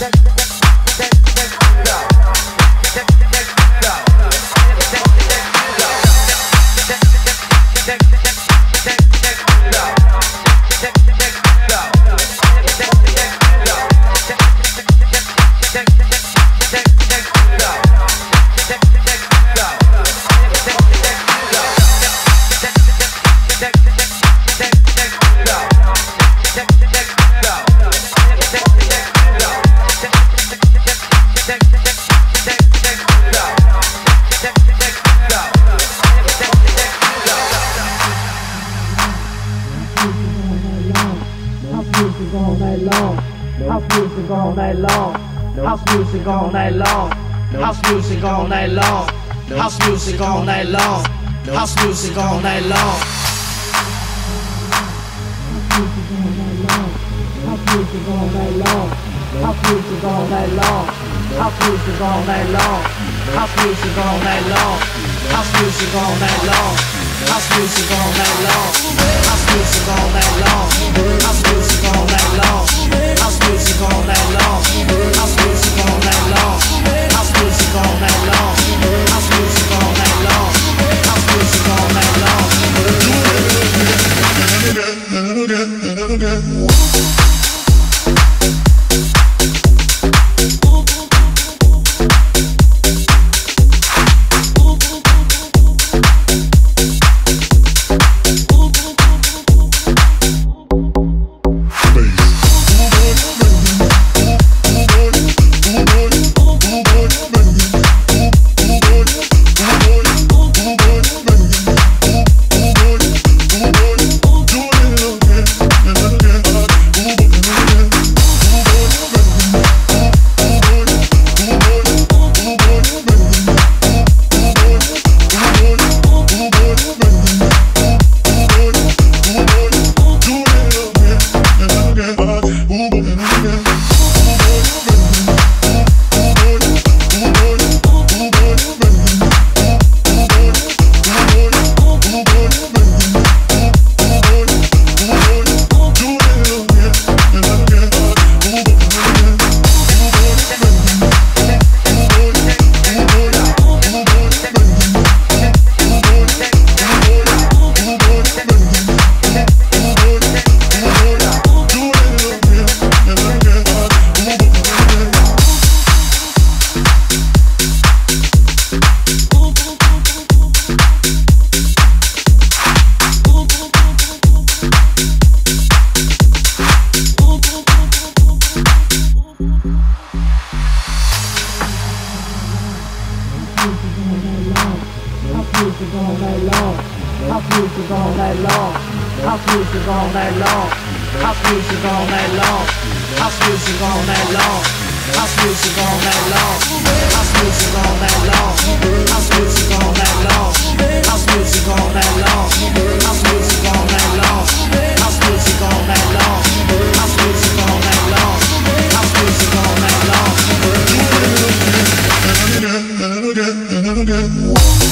that long. House music all night long. House music all night long. House music all night long. House music all night long. House music all night long. House music all night long. House music all night long. House music all night long. House music all night long. House music all night long. House music all night long. House music all night long. House music all night long. House music all night long. House music all night long. House music all night long. Long. House music all night long. House music all night long. House music all night long. House music all night long. House music all night long. House music all night long. House music all night long. House music all night long. House music all night long. House music all night long. House music all night long. House music all night long. Again, again, again.